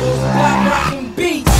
Black rockin' beats.